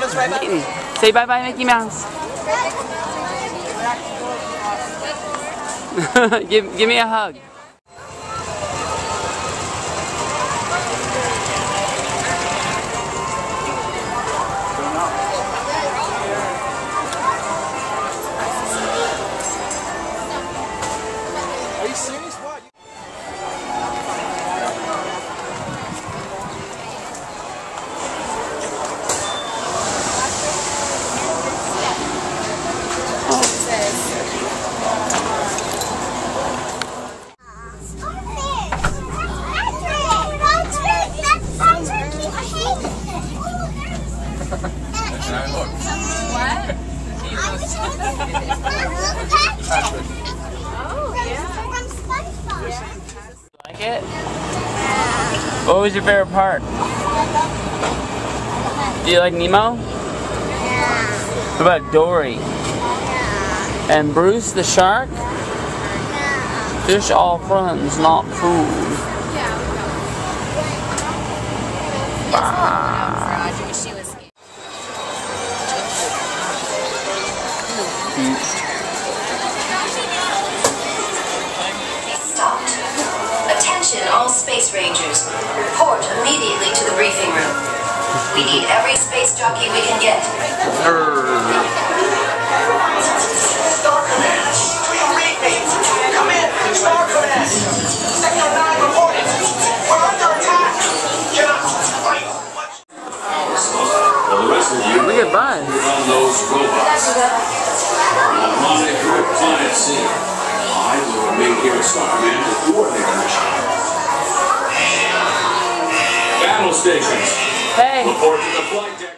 Say bye bye, Mickey Mouse. give, give me a hug. What was your favorite part? Do you like Nemo? What about Dory? And Bruce the shark? Fish all friends, not food. Stopped. Space rangers. Report immediately to the briefing room. We need every space jockey we can get. Star Command, do you read me? Come in, Star Command. Sector 9 reporting. We're under attack. Get up. Fight. Well, the rest of you Look at Buzz. run those robots. On my group client scene, I will remain here at Starman to stations, Hey, report to the flight deck.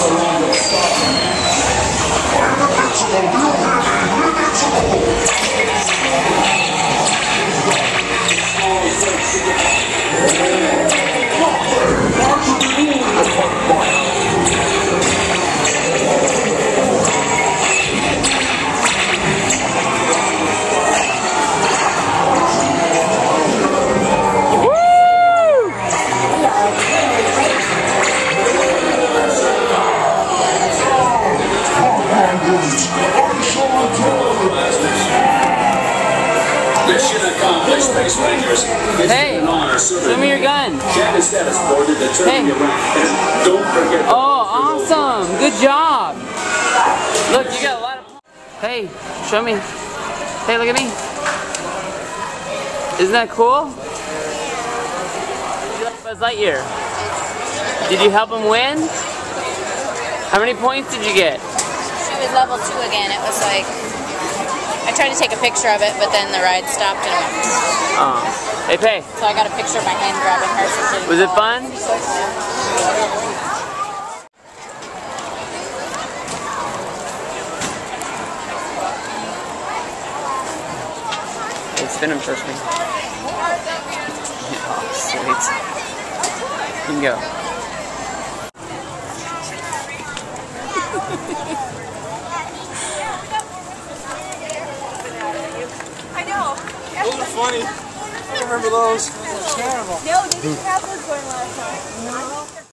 It's a long stop. Rangers. Hey, show me your gun. Hey. don't forget Oh, awesome. Good job. Look, you got a lot of. Hey, show me. Hey, look at me. Isn't that cool? You like Buzz Lightyear? Did you help him win? How many points did you get? She was level two again. It was like I tried to take a picture of it, but then the ride stopped and I went. Oh, hey, Pay. So I got a picture of my hand grabbing her. So Was it fun? Hey, spin him first, me. Oh, sweet. You can go. Funny. I remember those. No, they didn't have those going last time.